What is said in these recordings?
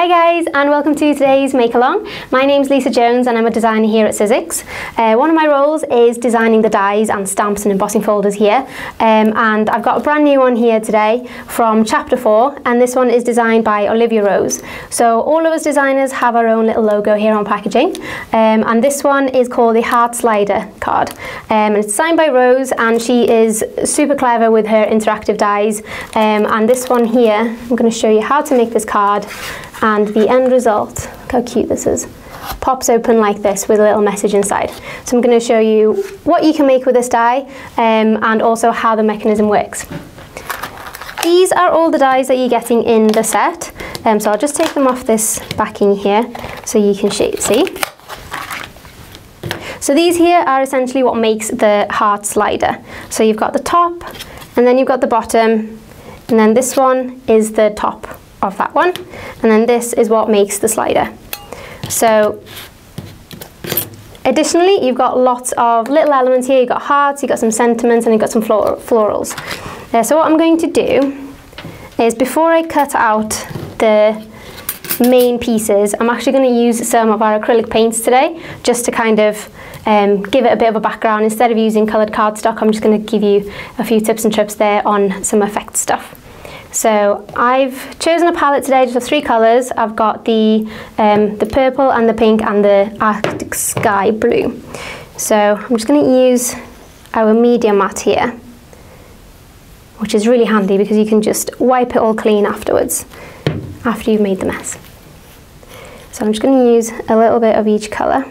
Hi guys and welcome to today's Make Along. My name is Lisa Jones and I'm a designer here at Sizzix. Uh, one of my roles is designing the dies and stamps and embossing folders here um, and I've got a brand new one here today from Chapter 4 and this one is designed by Olivia Rose. So all of us designers have our own little logo here on packaging um, and this one is called the Heart Slider card um, and it's signed by Rose and she is super clever with her interactive dies um, and this one here I'm going to show you how to make this card and the end result, look how cute this is, pops open like this with a little message inside. So I'm going to show you what you can make with this die um, and also how the mechanism works. These are all the dies that you're getting in the set. Um, so I'll just take them off this backing here so you can see. So these here are essentially what makes the heart slider. So you've got the top and then you've got the bottom and then this one is the top of that one. And then this is what makes the slider. So additionally, you've got lots of little elements here. You've got hearts, you've got some sentiments, and you've got some flor florals. Uh, so what I'm going to do is before I cut out the main pieces, I'm actually going to use some of our acrylic paints today just to kind of um, give it a bit of a background. Instead of using coloured cardstock, I'm just going to give you a few tips and tricks there on some effect stuff. So I've chosen a palette today just of three colours. I've got the, um, the purple and the pink and the Arctic Sky blue. So I'm just going to use our media mat here, which is really handy because you can just wipe it all clean afterwards, after you've made the mess. So I'm just going to use a little bit of each colour.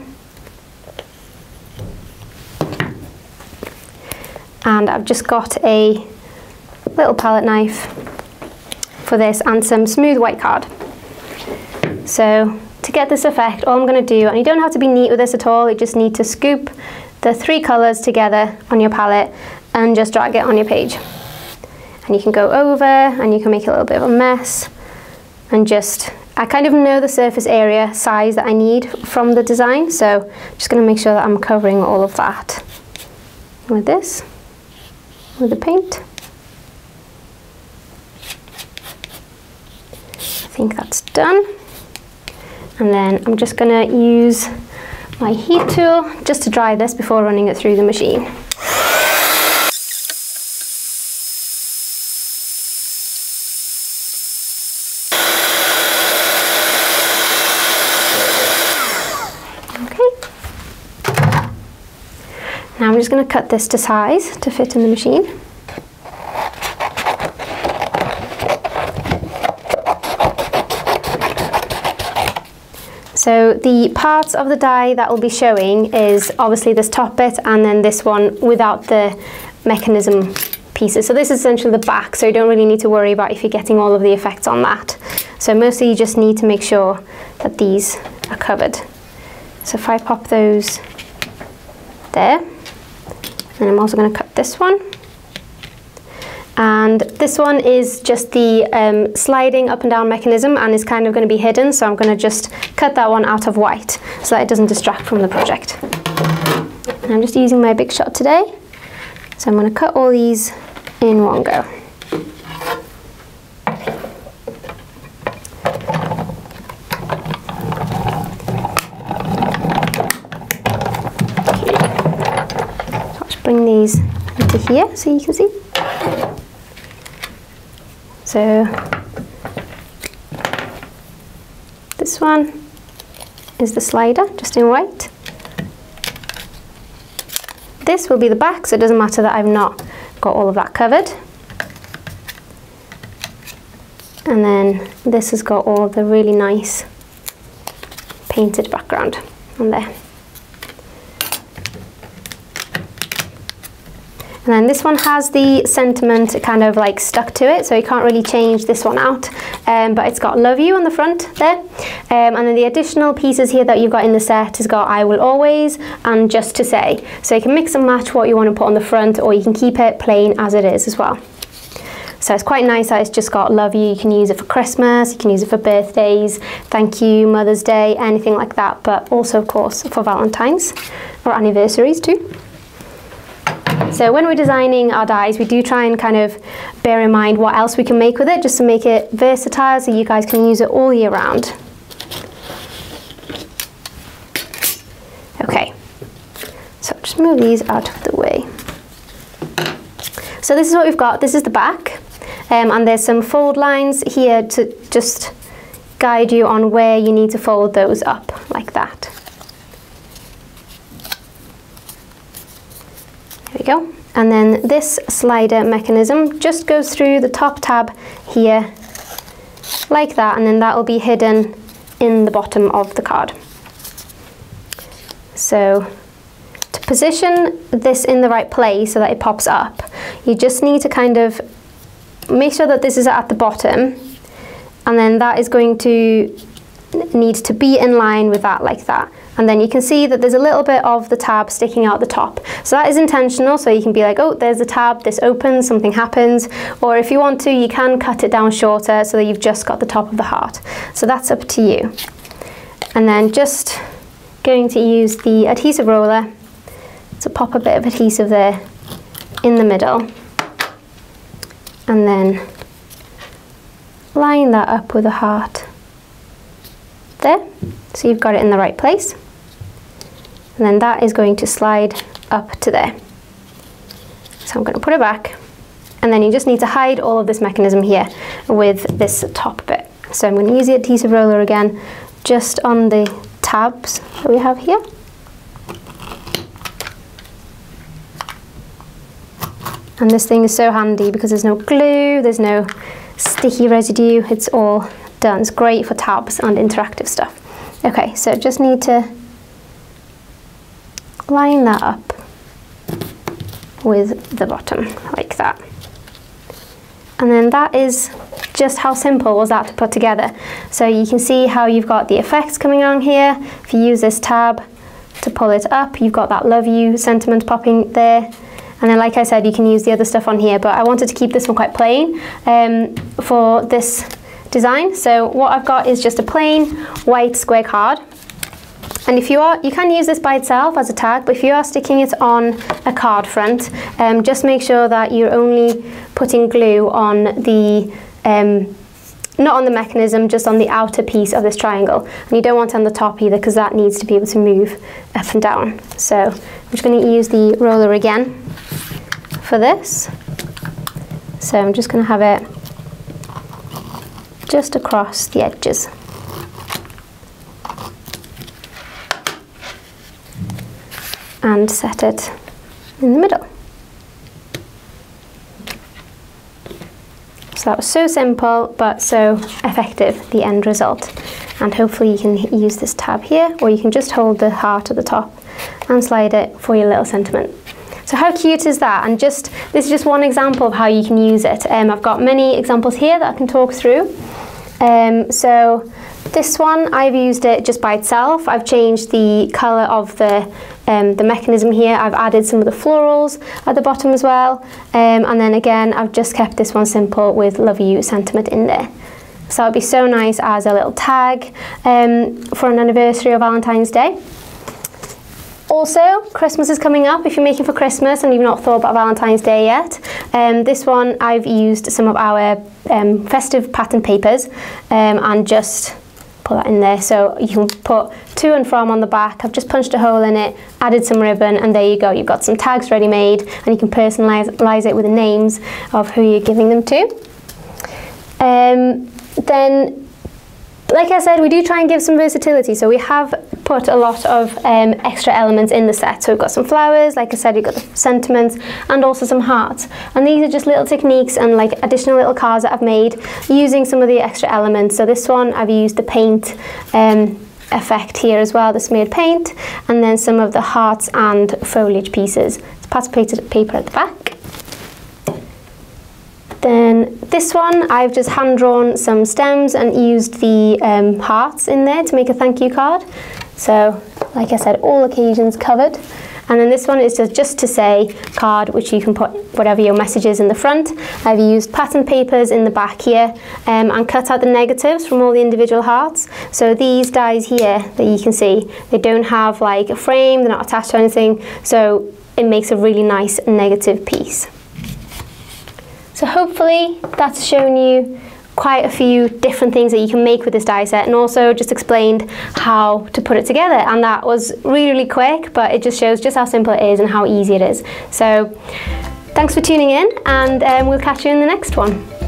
And I've just got a little palette knife for this and some smooth white card. So to get this effect, all I'm going to do, and you don't have to be neat with this at all, you just need to scoop the three colours together on your palette and just drag it on your page. And you can go over and you can make a little bit of a mess and just, I kind of know the surface area size that I need from the design, so I'm just going to make sure that I'm covering all of that with this, with the paint. Think that's done. And then I'm just gonna use my heat tool just to dry this before running it through the machine. Okay. Now I'm just going to cut this to size to fit in the machine. So the parts of the die that we'll be showing is obviously this top bit and then this one without the mechanism pieces. So this is essentially the back, so you don't really need to worry about if you're getting all of the effects on that. So mostly you just need to make sure that these are covered. So if I pop those there, and I'm also going to cut this one. And this one is just the um, sliding up and down mechanism and is kind of going to be hidden. So I'm going to just cut that one out of white so that it doesn't distract from the project. And I'm just using my big shot today. So I'm going to cut all these in one go. Bring these into here so you can see. So this one is the slider, just in white. This will be the back, so it doesn't matter that I've not got all of that covered. And then this has got all the really nice painted background on there. And then this one has the sentiment kind of like stuck to it, so you can't really change this one out. Um, but it's got love you on the front there. Um, and then the additional pieces here that you've got in the set has got I will always and just to say. So you can mix and match what you want to put on the front or you can keep it plain as it is as well. So it's quite nice that it's just got love you. You can use it for Christmas, you can use it for birthdays, thank you, Mother's Day, anything like that. But also, of course, for Valentine's or anniversaries too. So when we're designing our dies, we do try and kind of bear in mind what else we can make with it, just to make it versatile so you guys can use it all year round. Okay, so just move these out of the way. So this is what we've got, this is the back, um, and there's some fold lines here to just guide you on where you need to fold those up, like that. There we go. And then this slider mechanism just goes through the top tab here, like that, and then that will be hidden in the bottom of the card. So to position this in the right place so that it pops up, you just need to kind of make sure that this is at the bottom and then that is going to need to be in line with that like that. And then you can see that there's a little bit of the tab sticking out the top. So that is intentional, so you can be like, oh, there's a tab, this opens, something happens. Or if you want to, you can cut it down shorter so that you've just got the top of the heart. So that's up to you. And then just going to use the adhesive roller to pop a bit of adhesive there in the middle. And then line that up with a heart there. So you've got it in the right place. And then that is going to slide up to there. So I'm going to put it back. And then you just need to hide all of this mechanism here with this top bit. So I'm going to use the adhesive roller again, just on the tabs that we have here. And this thing is so handy because there's no glue, there's no sticky residue, it's all done. It's great for tabs and interactive stuff. Okay, so just need to line that up with the bottom, like that. And then that is just how simple was that to put together. So you can see how you've got the effects coming on here. If you use this tab to pull it up, you've got that love you sentiment popping there. And then like I said, you can use the other stuff on here, but I wanted to keep this one quite plain um, for this design. So what I've got is just a plain white square card. And if you are, you can use this by itself as a tag, but if you are sticking it on a card front, um, just make sure that you're only putting glue on the, um, not on the mechanism, just on the outer piece of this triangle. And you don't want it on the top either, because that needs to be able to move up and down. So I'm just going to use the roller again for this. So I'm just going to have it just across the edges. And set it in the middle. So that was so simple but so effective, the end result. And hopefully you can use this tab here or you can just hold the heart at the top and slide it for your little sentiment. So how cute is that? And just this is just one example of how you can use it. Um, I've got many examples here that I can talk through. Um, so this one, I've used it just by itself. I've changed the colour of the, um, the mechanism here. I've added some of the florals at the bottom as well. Um, and then again, I've just kept this one simple with love you sentiment in there. So it'd be so nice as a little tag um, for an anniversary or Valentine's Day. Also, Christmas is coming up. If you're making for Christmas and you've not thought about Valentine's Day yet, um, this one I've used some of our um, festive pattern papers um, and just put that in there. So you can put to and from on the back. I've just punched a hole in it, added some ribbon, and there you go. You've got some tags ready made and you can personalise it with the names of who you're giving them to. Um, then Like I said, we do try and give some versatility, so we have put a lot of um, extra elements in the set. So we've got some flowers, like I said, we've got the sentiments, and also some hearts. And these are just little techniques and like additional little cards that I've made using some of the extra elements. So this one, I've used the paint um, effect here as well, the smeared paint, and then some of the hearts and foliage pieces. It's pattern paper at the back. This one, I've just hand drawn some stems and used the um, hearts in there to make a thank you card. So, like I said, all occasions covered. And then this one is just, just to say card, which you can put whatever your message is in the front. I've used pattern papers in the back here um, and cut out the negatives from all the individual hearts. So these dies here that you can see, they don't have like a frame, they're not attached to anything. So it makes a really nice negative piece. So hopefully that's shown you quite a few different things that you can make with this die set and also just explained how to put it together. And that was really really quick but it just shows just how simple it is and how easy it is. So thanks for tuning in and um, we'll catch you in the next one.